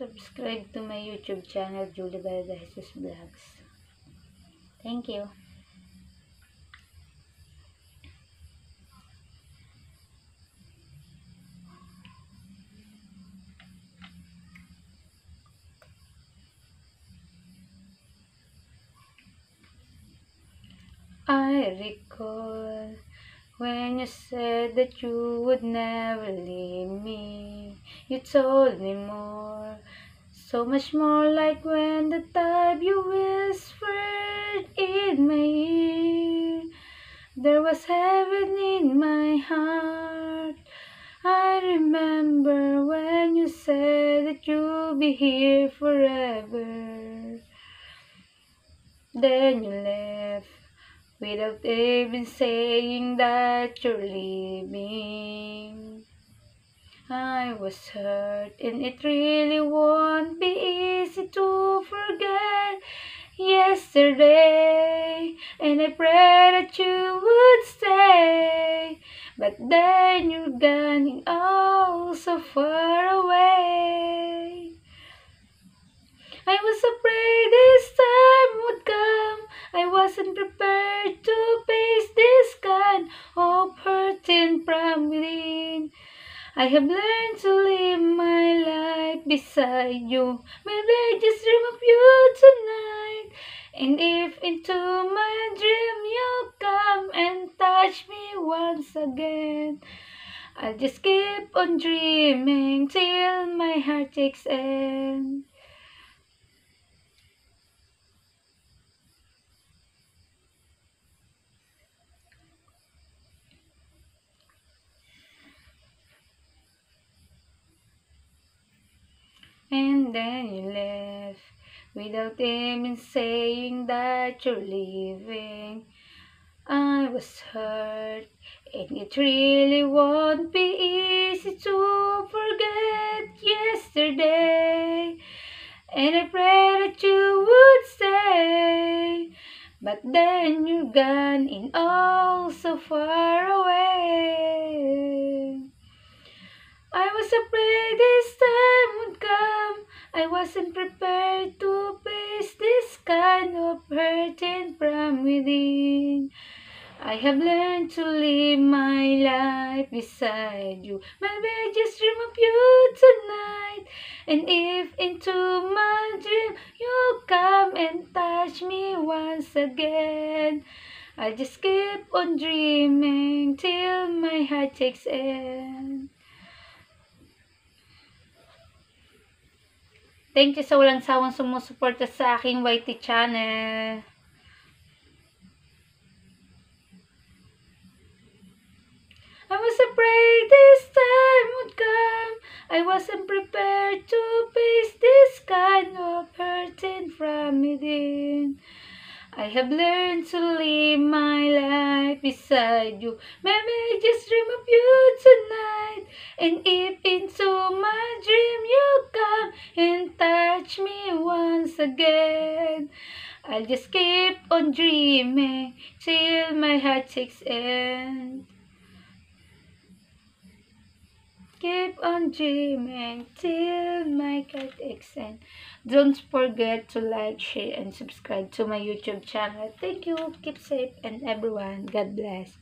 subscribe to my YouTube channel, Julie Jesus Vlogs. Thank you. I recall when you said that you would never leave me. You told me more, so much more like when the time you whispered in my ear. There was heaven in my heart. I remember when you said that you'll be here forever. Then you left without even saying that you're leaving. I was hurt, and it really won't be easy to forget yesterday. And I pray that you would stay, but then you're gone oh so far away. I was afraid this time would come. I wasn't prepared to face this kind of hurting from. I have learned to live my life beside you. Maybe I just dream of you tonight. And if into my dream you come and touch me once again, I'll just keep on dreaming till my heartaches end. And then you left without even saying that you're leaving. I was hurt, and it really won't be easy to forget yesterday. And I pray that you would stay, but then you're gone and all so far away. I was afraid this time. I wasn't prepared to face this kind of hurting from within. I have learned to live my life beside you. Maybe I just dream of you tonight. And if into my dream you come and touch me once again, I just keep on dreaming till my heartaches end. Thank you sa walang sawang sumusuporta sa aking YT channel. I was afraid this time would come. I wasn't prepared to face this kind of hurting from within. I have learned to live my life beside you. Maybe I just dream of you I'll just keep on dreaming till my heartaches end. Keep on dreaming till my heartaches end. Don't forget to like, share, and subscribe to my YouTube channel. Thank you. Keep safe and everyone. God bless.